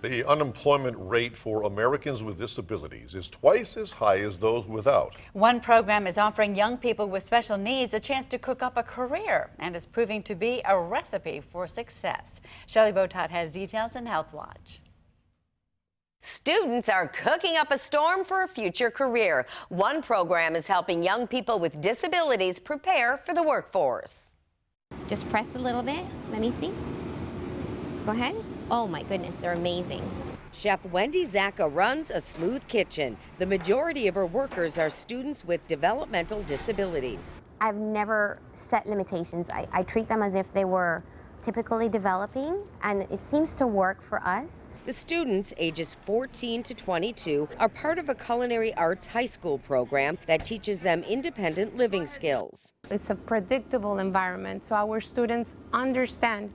The unemployment rate for Americans with disabilities is twice as high as those without. One program is offering young people with special needs a chance to cook up a career and is proving to be a recipe for success. Shelley Botat has details in Health Watch. Students are cooking up a storm for a future career. One program is helping young people with disabilities prepare for the workforce. Just press a little bit. Let me see. Go ahead. Oh my goodness, they're amazing. Chef Wendy Zacka runs a smooth kitchen. The majority of her workers are students with developmental disabilities. I've never set limitations. I, I treat them as if they were typically developing, and it seems to work for us. The students, ages 14 to 22, are part of a culinary arts high school program that teaches them independent living skills. It's a predictable environment, so our students understand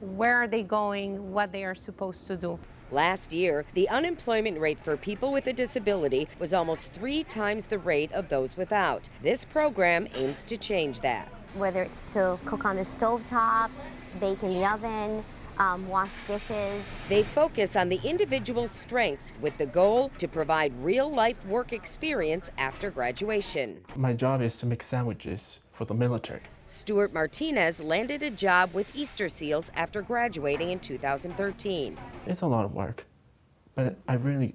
where are they going, what they are supposed to do. Last year, the unemployment rate for people with a disability was almost three times the rate of those without. This program aims to change that. Whether it's to cook on the stove top, bake in the oven, um, wash dishes. They focus on the individual's strengths with the goal to provide real life work experience after graduation. My job is to make sandwiches for the military. Stuart Martinez landed a job with Easter Seals after graduating in 2013. It's a lot of work, but I'm really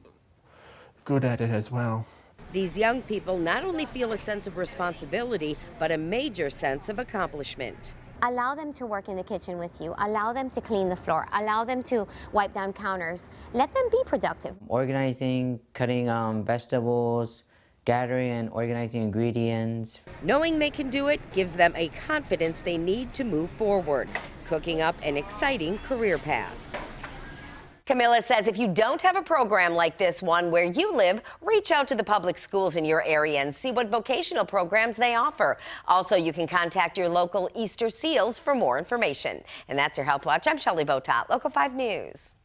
good at it as well. These young people not only feel a sense of responsibility, but a major sense of accomplishment. Allow them to work in the kitchen with you. Allow them to clean the floor. Allow them to wipe down counters. Let them be productive. Organizing, cutting um, vegetables, gathering and organizing ingredients. Knowing they can do it gives them a confidence they need to move forward, cooking up an exciting career path. Camilla says if you don't have a program like this one where you live, reach out to the public schools in your area and see what vocational programs they offer. Also, you can contact your local Easter Seals for more information. And that's your Health Watch. I'm Shelley Botat, Local 5 News.